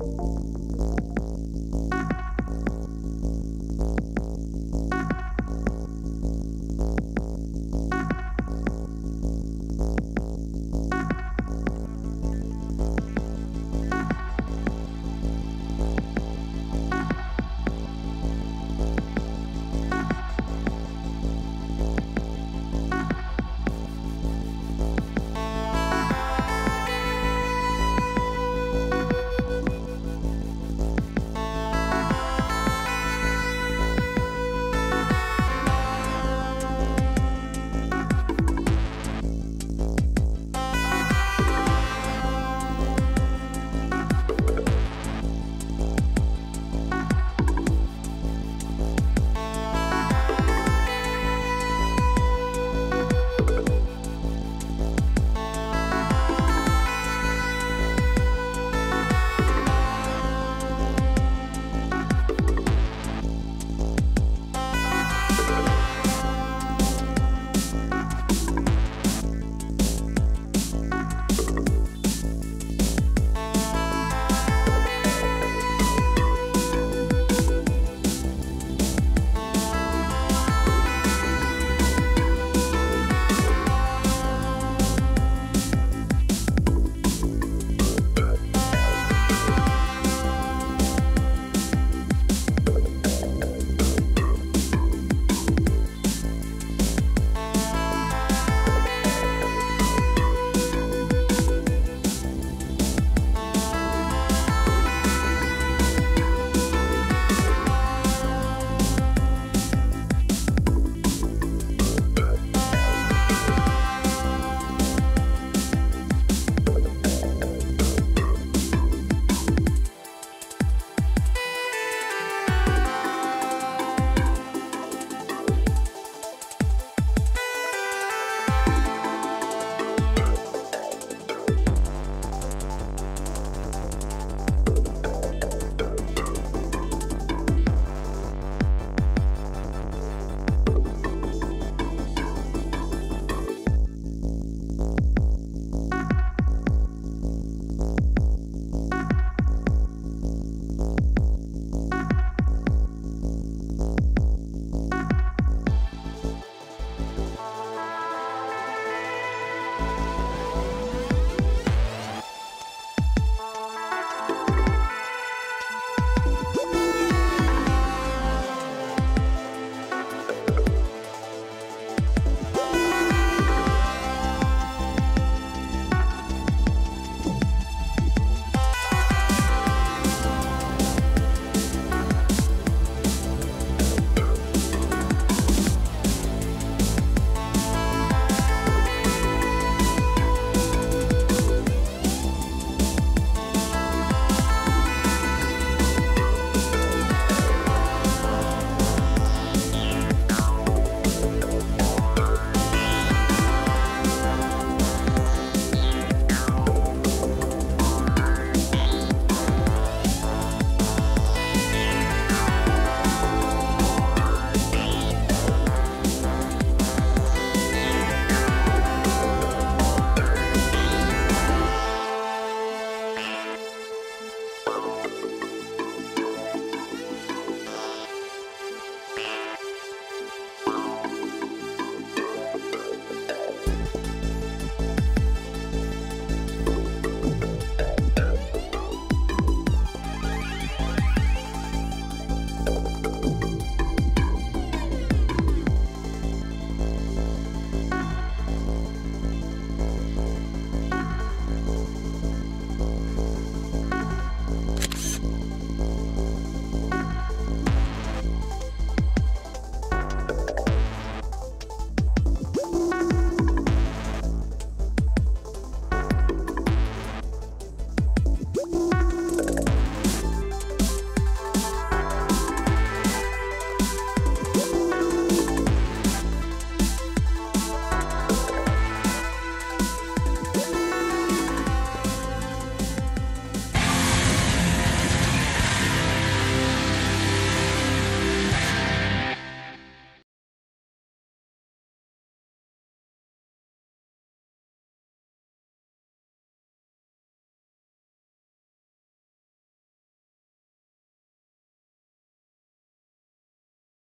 you